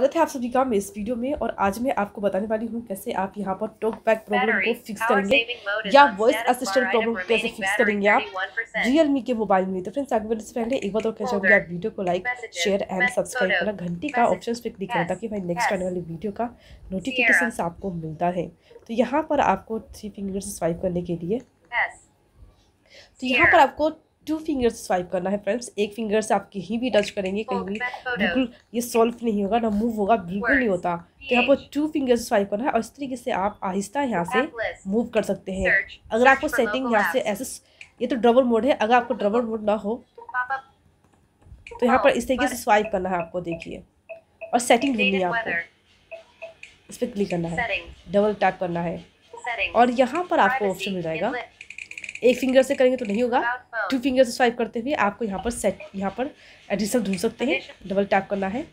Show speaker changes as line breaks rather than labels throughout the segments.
स्वागत है आप सभी का मैं इस वीडियो में और आज मैं आपको बताने वाली हूँ कैसे आप यहाँ पर टॉक बैक प्रॉब्लम को फिक्स करेंगे या वॉइस असिस्टेंट प्रॉब्लम को कैसे फिक्स करेंगे आप? रियलमी के मोबाइल में तो फ्रेंड्स आगे बढ़ने से पहले एक बार और कहना चाहूँगी आप वीडियो को लाइक शेयर एंड सब्सक्राइब करना घंटी का ऑप्शन पे क्लिक करें ताकि भाई नेक्स्ट आने वाली वीडियो का नोटिफिकेशन आपको मिलता है तो यहाँ पर आपको थ्री फिंगर्स स्वाइप करने के लिए तो यहाँ पर आपको टू फिंगर से स्वाइप करना है फ्रेंड्स एक फिंगर से आप कहीं भी टच करेंगे कहीं भी बिल्कुल ये सॉल्व नहीं होगा ना मूव होगा बिल्कुल नहीं होता. तो यहाँ पर टू फिंगर से स्वाइप करना है और इस तरीके से आप आहिस्ता यहाँ से मूव कर सकते हैं. अगर आपको सेटिंग यहाँ से ऐसे ये तो डबल मोड है. अगर आपको डबल मोड ना हो तो यहाँ पर इस तरीके से स्वाइप करना है आपको देखिए. और सेटिंग ढूंढनी है आपको. इस पर क्लिक करना है. डबल टैप करना है. और यहाँ पर आपको ऑप्शन मिल जाएगा. एक फिंगर से करेंगे तो नहीं होगा. टू फिंगर से स्वाइप करते हुए आपको यहाँ पर सेट यहाँ पर एडिशनल ढूंढ सकते हैं डबल टैप करना है।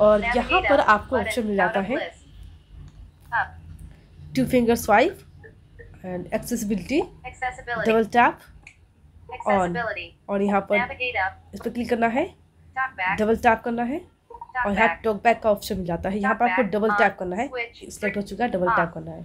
और यहाँ पर आपको ऑप्शन मिल जाता है। Two finger swipe and accessibility double tap on और यहाँ पर इस पर क्लिक करना है। डबल टैप करना है। और यहाँ टॉक बैक का ऑप्शन मिल जाता है। यहाँ पर आपको डबल टैप करना है। सिलेक्ट हो चुका है डबल टैप करना है।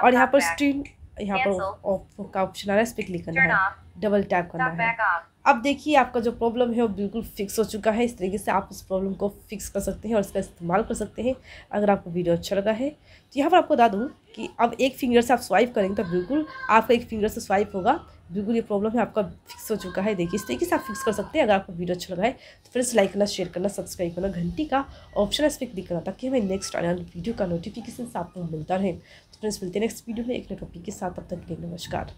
और यहाँ पर स्क्रीन यहाँ पर ऑफ़ का ऑप्शन आ रहा है इस पर क्लिक करना है। डबल टैप करना है। अब देखिए आपका जो प्रॉब्लम है वो बिल्कुल फिक्स हो चुका है। इस तरीके से आप उस प्रॉब्लम को फिक्स कर सकते हैं और इसका इस्तेमाल कर सकते हैं अगर आपको वीडियो अच्छा लगा है। तो यहाँ पर आपको बता दूँ कि अब एक फिंगर से आप स्वाइप करेंगे तो बिल्कुल आपका एक फिंगर से स्वाइप होगा। बिल्कुल ये प्रॉब्लम है, आपका फिक्स हो चुका है। देखिए, इस तरीके से आप फिक्स कर सकते हैं। अगर आपको वीडियो अच्छा लगा है तो फ्रेंड्स लाइक करना शेयर करना सब्सक्राइब करना, घंटी का ऑप्शन इस पर क्लिक करना, ताकि हमें नेक्स्ट आने वाली वीडियो का नोटिफिकेशन आपको मिलता रहे। तो फ्रेंड्स मिलते हैं नेक्स्ट वीडियो में एक नए टॉपिक के साथ। अब तक के लिए नमस्कार।